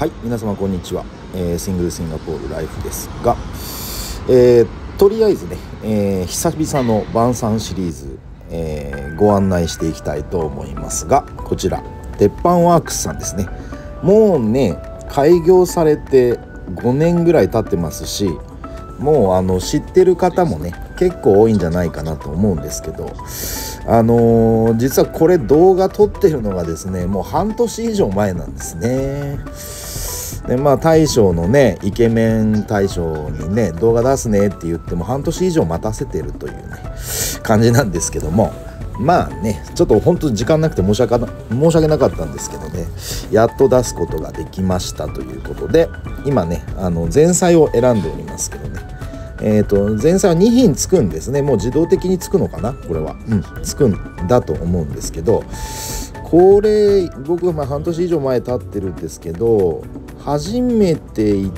はい皆様こんにちは、えー、シングルシンガポールライフですが、えー、とりあえずね、えー、久々の晩餐シリーズ、えご案内していきたいと思いますがこちら鉄板ワークスさんですね。もうね開業されて5年ぐらい経ってますしもうあの知ってる方もね結構多いんじゃないかなと思うんですけどあのー、実はこれ動画撮ってるのがですねもう半年以上前なんですね。でまあ大将のねイケメン大将にね動画出すねって言っても半年以上待たせてるというね感じなんですけどもまあねちょっと本当時間なくて申し訳な申し訳なかったんですけどねやっと出すことができましたということで今ねあの前菜を選んでおりますけどね。えーと、前菜は2品つくんですね。もう自動的につくのかな？これは。うん。つくんだと思うんですけどこれ僕まあ半年以上前経ってるんですけど初めて行っ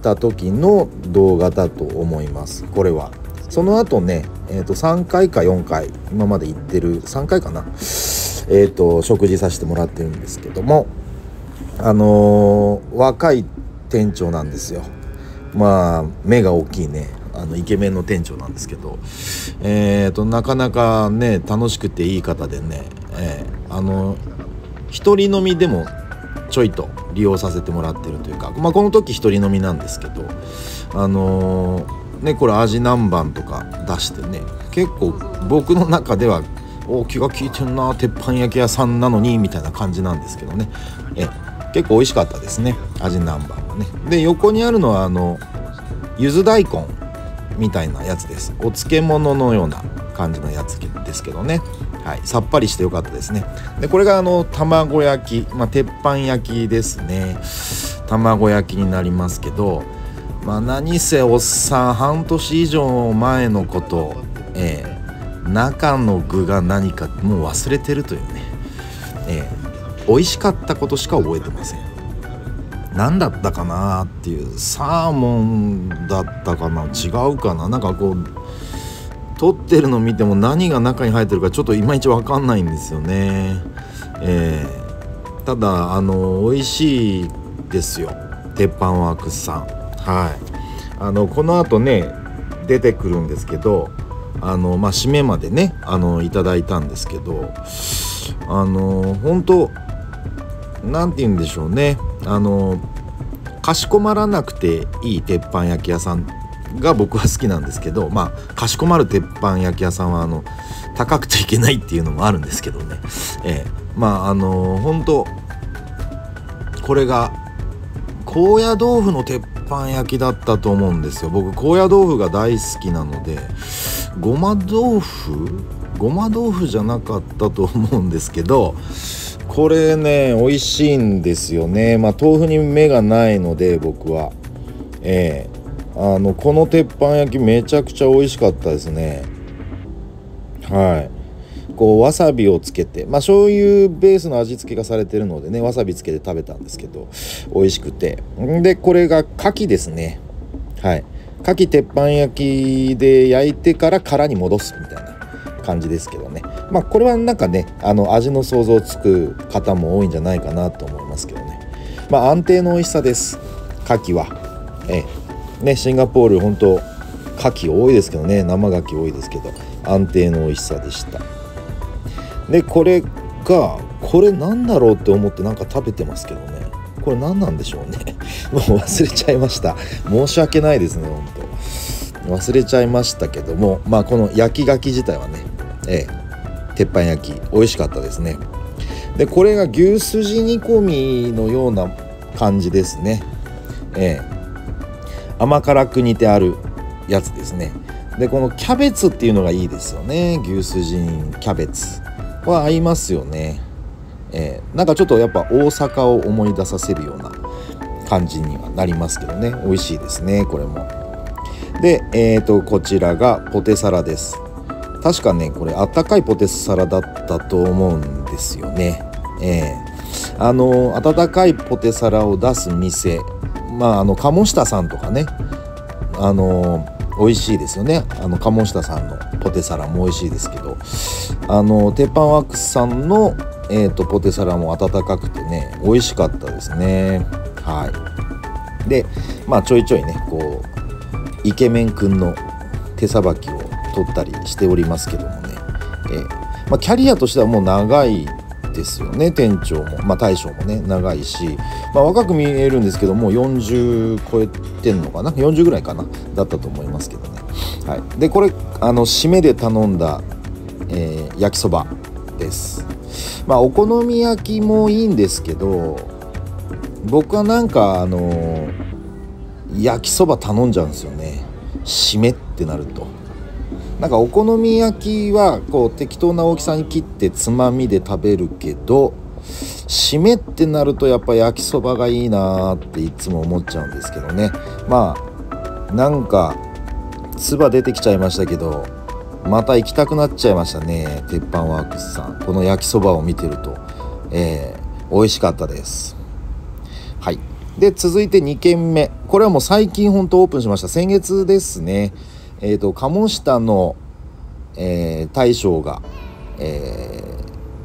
た時の動画だと思います。これは。その後ね、えー、と3回か4回今まで行ってる3回かな？えっ、ー、と食事させてもらってるんですけどもあのー、若い店長なんですよ。まあ目が大きいねあのイケメンの店長なんですけど、えーと、なかなかね楽しくていい方でね、えー、あの一人飲みでもちょいと利用させてもらってるというか、まあ、この時一人飲みなんですけどあのー、ねこれ味南蛮とか出してね結構僕の中ではお気が利いてるな鉄板焼き屋さんなのにみたいな感じなんですけどね。え結構美味しかったですね味南蛮はね。で横にあるのはあのゆず大根。みたいなやつです。お漬物のような感じのやつですけどね、はい、さっぱりしてよかったですね。でこれがあの卵焼き、まあ、鉄板焼きですね。卵焼きになりますけどまあ何せおっさん半年以上前のことえー、中の具が何かもう忘れてるというね。えー、美味しかったことしか覚えてません。何だったかなっていうサーモンだったかな？違うかな？なんかこう撮ってるの見ても何が中に入ってるかちょっといまいち分かんないんですよね。えー、ただあの美味しいですよ。鉄板ワークスさん。はい。あのこのあとね出てくるんですけどあのまあ締めまでねあのいただいたんですけどあの本当なんて言うんでしょうね。あのかしこまらなくていい鉄板焼き屋さんが僕は好きなんですけどまあかしこまる鉄板焼き屋さんはあの高くちゃいけないっていうのもあるんですけどね、えー、まああの本当これが高野豆腐の鉄板焼きだったと思うんですよ。僕高野豆腐が大好きなのでごま豆腐？ごま豆腐じゃなかったと思うんですけどこれね美味しいんですよね。まあ豆腐に目がないので僕は。ええ。ー、あのこの鉄板焼きめちゃくちゃ美味しかったですね。はい。こうわさびをつけて。まあ醤油ベースの味付けがされてるのでねわさびつけて食べたんですけど美味しくて。でこれが牡蠣ですね。はい。牡蠣鉄板焼きで焼いてから殻に戻すみたいな。感じですけどね。まあこれはなんかねあの味の想像つく方も多いんじゃないかなと思いますけどね。まあ安定の美味しさです。牡蠣は。ええ。ねシンガポール本当牡蠣多いですけどね。生牡蠣多いですけど。安定の美味しさでした。でこれがこれなんだろうって思ってなんか食べてますけどね。これ何なんでしょうね。もう忘れちゃいました。申し訳ないですね本当。忘れちゃいましたけども。まあこの焼き牡蠣自体はねえー、鉄板焼き美味しかったですね。でこれが牛すじ煮込みのような感じですね。えー、甘辛く煮てあるやつですね。でこのキャベツっていうのがいいですよね。牛すじにキャベツは合いますよね。えー、なんかちょっとやっぱ大阪を思い出させるような感じにはなりますけどね。美味しいですねこれも。でえーとこちらがポテサラです。確かねこれあったかいポテサラだったと思うんですよね。えー、あの温かいポテサラを出す店。まああの鴨下さんとかね。あの美味しいですよね。あの鴨下さんのポテサラも美味しいですけど。あの鉄板ワックスさんの、えーと、ポテサラも温かくてね美味しかったですね。はい。でまあちょいちょいねこうイケメンくんの手さばきを取ったりしておりますけどもね、えー、まあ、キャリアとしてはもう長いですよね店長も、まあ、大将もね長いし、まあ、若く見えるんですけどもう40超えてんのかな？40ぐらいかな？だったと思いますけどね、はい、でこれあの締めで頼んだ、えー、焼きそばです。まあお好み焼きもいいんですけど僕はなんかあの焼きそば頼んじゃうんですよね。締めってなると。なんかお好み焼きはこう適当な大きさに切ってつまみで食べるけど締めってなるとやっぱ焼きそばがいいなーっていつも思っちゃうんですけどね。まあなんか唾出てきちゃいましたけどまた行きたくなっちゃいましたね鉄板ワークスさん。この焼きそばを見てると、えー、美味しかったです。はい。で続いて2軒目。これはもう最近ほんとオープンしました。先月ですね。えーと、鴨下の、えー、大将が、え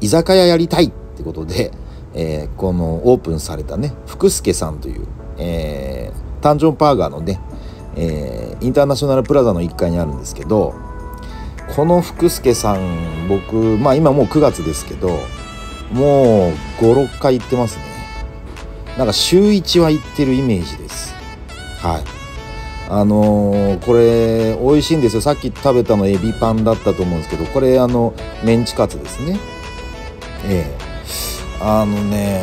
ー、居酒屋やりたいってことで、えー、このオープンされたね福助さんという、えー、タンジョンパーガーのね、えー、インターナショナルプラザの1階にあるんですけどこの福助さん僕まあ今もう9月ですけどもう56回行ってますね。なんか週1は行ってるイメージです。はい。あのー、これ美味しいんですよ。さっき食べたのエビパンだったと思うんですけどこれあのメンチカツですね。ええ。あのね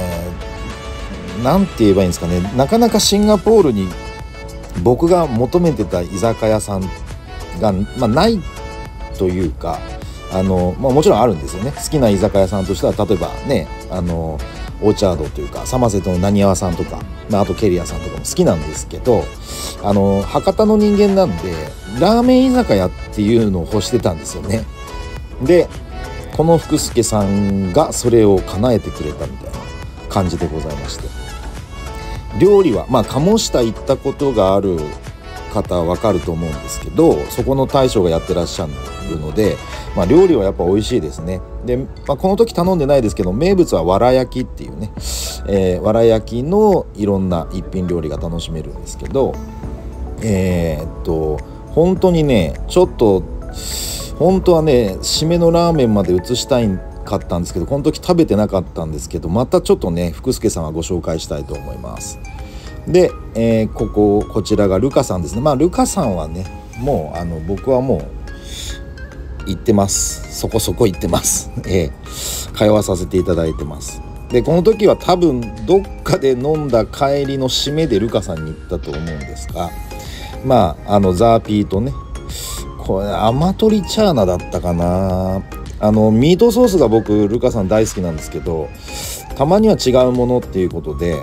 何て言えばいいんですかね。なかなかシンガポールに僕が求めてた居酒屋さんが、まあ、ないというかあの、まあ、もちろんあるんですよね。好きな居酒屋さんとしては例えばねあのオーチャードというかサマセットの何屋さんとか、まあ、あとケリアさんとかも好きなんですけどあの博多の人間なんでラーメン居酒屋っていうのを欲してたんですよね。でこの福助さんがそれを叶えてくれたみたいな感じでございまして。料理はまあ鴨下行ったことがある方は分かると思うんですけどそこの大将がやってらっしゃるので、まあ、料理はやっぱ美味しいですねで、まあ、この時頼んでないですけど名物はわら焼きっていうね、えー、わら焼きのいろんな一品料理が楽しめるんですけどえー、っと本当にねちょっと本当はね締めのラーメンまで移したいかったんですけどこの時食べてなかったんですけどまたちょっとね福助さんはご紹介したいと思います。で、えー、こここちらがルカさんですね。まあルカさんはねもうあの僕はもう行ってます。そこそこ行ってます、えー、通わさせていただいてます。でこの時は多分どっかで飲んだ帰りの締めでルカさんに行ったと思うんですがまああのザーピーとねこれアマトリチャーナだったかな。あのミートソースが僕ルカさん大好きなんですけどたまには違うものっていうことで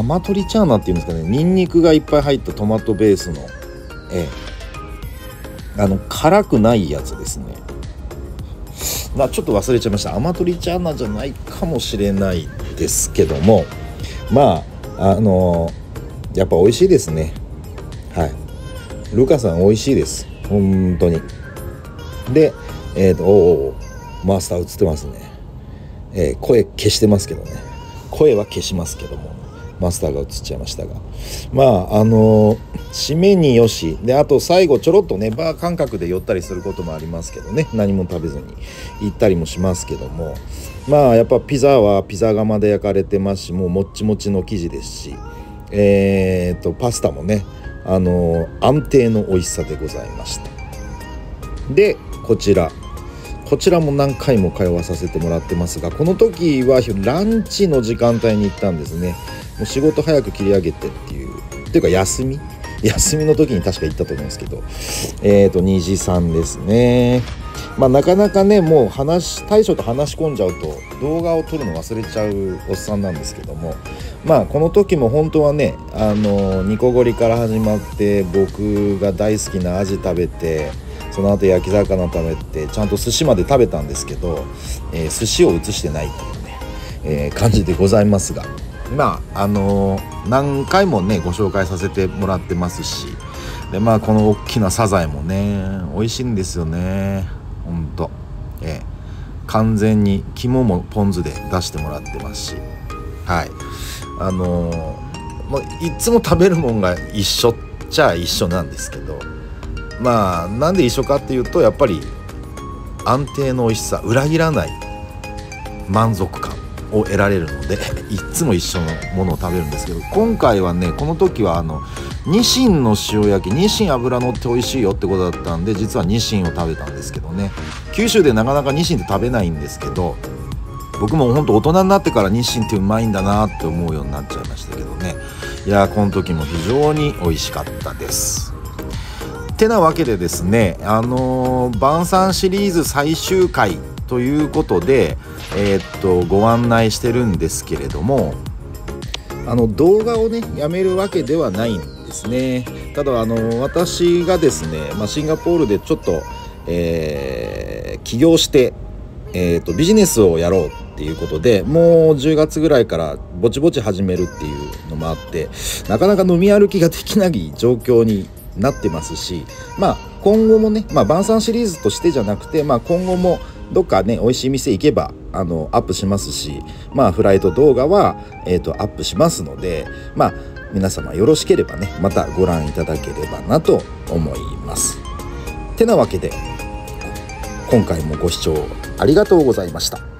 アマトリチャーナっていうんですかね。ニンニクがいっぱい入ったトマトベースの。ええ。あの辛くないやつですね。まちょっと忘れちゃいました。アマトリチャーナじゃないかもしれないですけども。まああのやっぱ美味しいですね。はい。ルカさん美味しいです。本当に。でえっ、ー、とおおマスター映ってますね、えー、声消してますけどね。声は消しますけどもマスターが映っちゃいましたが。まああの締めによし。であと最後ちょろっとねバー感覚で寄ったりすることもありますけどね。何も食べずに。行ったりもしますけども。まあやっぱピザはピザ窯で焼かれてますしもうもっちもちの生地ですし。えー、っとパスタもねあの安定の美味しさでございました。でこちら。こちらも何回も通わさせてもらってますがこの時はランチの時間帯に行ったんですね。もう仕事早く切り上げてっていうっていうか休み？休みの時に確か行ったと思うんですけど。えっ、ー、と2時3ですね。まあなかなかねもう話大将と話し込んじゃうと動画を撮るの忘れちゃうおっさんなんですけども。まあこの時も本当はねあのニコゴリから始まって僕が大好きなアジ食べてその後焼き魚食べてちゃんと寿司まで食べたんですけど、えー、寿司を移してないというね、えー、感じでございますが。まああのー、何回もねご紹介させてもらってますしでまあこの大きなサザエもね美味しいんですよね。ほんと。ええ完全に肝もポン酢で出してもらってますし。はい。あのー、まあ、いつも食べるもんが一緒っちゃ一緒なんですけどまあなんで一緒かっていうとやっぱり安定の美味しさ裏切らない満足感を得られるので いっつも一緒のものを食べるんですけど今回はねこの時はあのニシンの塩焼きニシン油乗って美味しいよってことだったんで実はニシンを食べたんですけどね。九州でなかなかニシンって食べないんですけど僕も本当大人になってからニシンってうまいんだなって思うようになっちゃいましたけどね。いやこの時も非常に美味しかったです。てなわけでですねあのー、晩餐シリーズ最終回ということで、えー、っとご案内してるんですけれどもあの動画をねやめるわけではないんですね。ただあの私がですね、まあ、シンガポールでちょっと、えー、起業して、えーと、ビジネスをやろうっていうことでもう10月ぐらいからぼちぼち始めるっていうのもあってなかなか飲み歩きができない状況になってますしまあ今後もね、まあ、晩餐シリーズとしてじゃなくて、まあ、今後もどっかね美味しい店行けばあのアップしますしまあフライト動画は、えーと、アップしますのでまあ皆様よろしければねまたご覧いただければなと思います。てなわけで今回もご視聴ありがとうございました。